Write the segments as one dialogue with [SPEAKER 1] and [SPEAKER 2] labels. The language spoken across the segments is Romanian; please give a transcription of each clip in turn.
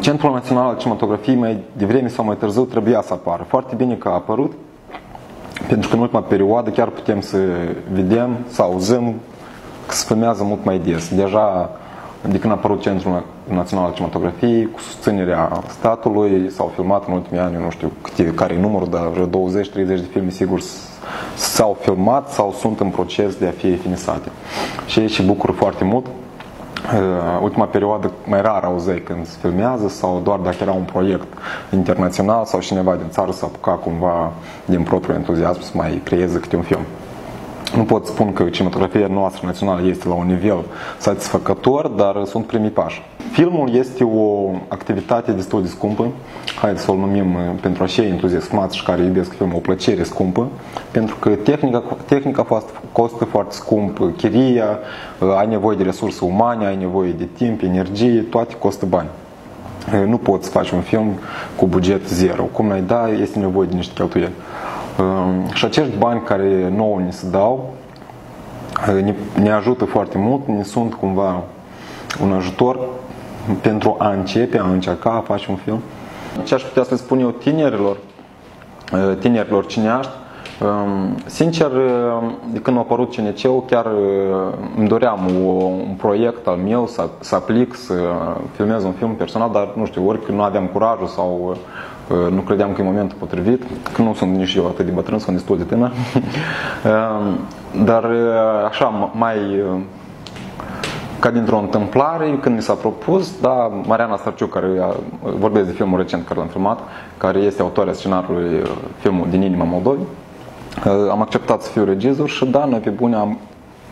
[SPEAKER 1] Centrul Național al Cinematografiei mai devreme sau mai târziu trebuia să apară. Foarte bine că a apărut, pentru că în ultima perioadă chiar putem să vedem, să auzim că se filmează mult mai des. Deja de când a apărut Centrul Național al Cinematografiei, cu susținerea statului, s-au filmat în ultimii ani, nu știu câte, care e numărul, dar vreo 20-30 de filme sigur s-au filmat sau sunt în proces de a fi finisate. Și ei și bucură foarte mult Uh, ultima perioadă mai rar auzeai când se filmează sau doar dacă era un proiect internațional sau cineva din țară să apuca cumva din propriul entuziasm să mai creeze câte un film. Nu pot spun că cinematografia noastră națională este la un nivel satisfăcător, dar sunt primii pași. Filmul este o activitate destul de scumpă, haideți să o numim uh, pentru acei entuziasmați și care iubesc filmul o plăcere scumpă, pentru că tehnica, tehnica costă foarte scump, chiria, uh, ai nevoie de resurse umane, ai nevoie de timp, energie, toate costă bani. Uh, nu poți să faci un film cu buget zero. Cum n-ai da, este nevoie de niște cheltuieli. Și acești bani care nouă ni se dau, ne, ne ajută foarte mult, ne sunt cumva un ajutor pentru a începe, a încerca a face un film. Ce aș putea să spun eu tinerilor, uh, tinerilor cineaști, um, Sincer, uh, de când a apărut CNC-ul, chiar uh, îmi doream un proiect al meu să, să aplic, să filmez un film personal, dar nu știu, ori că nu aveam curajul sau nu credeam că e momentul potrivit, că nu sunt nici eu atât de bătrân, sunt destul de tânăr. Um, dar așa, mai ca dintr-o întâmplare, când mi s-a propus, da, Mariana Starciu, care vorbesc de filmul recent care l-am filmat, care este autoarea scenariului uh, filmul Din inima Moldovei, uh, am acceptat să fiu regizor și da, noi pe bune am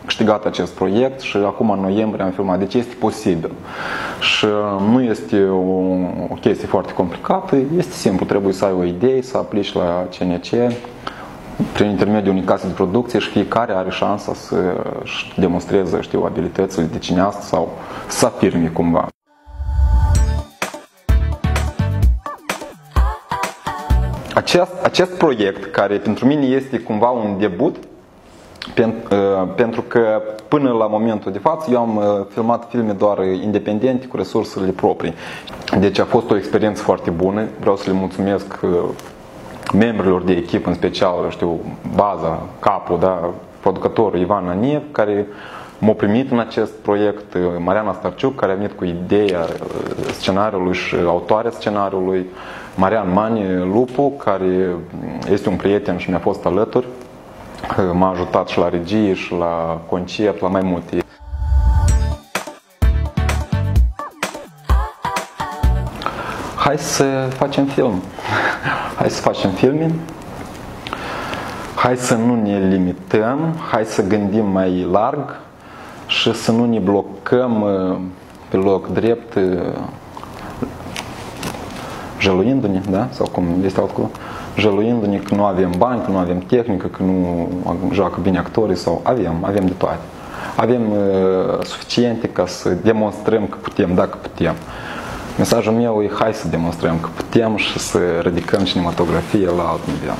[SPEAKER 1] câștigat acest proiect și acum în noiembrie am filmat. Deci este posibil. Și uh, nu este o, o chestie foarte complicată, este simplu, trebuie să ai o idee, să aplici la CNC, prin intermediul unei case de producție și fiecare are șansa să demonstreze, știu, abilitățile de cineast sau să afirme cumva. Acest, acest proiect, care pentru mine este cumva un debut, pen, uh, pentru că până la momentul de față eu am uh, filmat filme doar independente cu resursele proprii. Deci a fost o experiență foarte bună. Vreau să le mulțumesc uh, membrilor de echipă, în special, știu, baza, capul, da, producătorul Ivan Aniev, care m-a primit în acest proiect, Mariana Starciuc, care a venit cu ideea uh, scenariului și autoarea scenariului, Marian Mani Lupu, care este un prieten și mi-a fost alături, uh, m-a ajutat și la regie și la concept, la mai multe. Hai să facem film hai să facem filme, hai să nu ne limităm, hai să gândim mai larg și să nu ne blocăm uh, pe loc drept uh, jeluindu-ne, da? Sau cum este altceva? Jeluindu-ne că nu avem bani, că nu avem tehnică, că nu joacă bine actorii sau avem, avem de toate. Avem uh, suficiente ca să demonstrăm că putem, dacă putem. Mesajul meu e hai să demonstrăm că putem și să ridicăm cinematografie la alt nivel.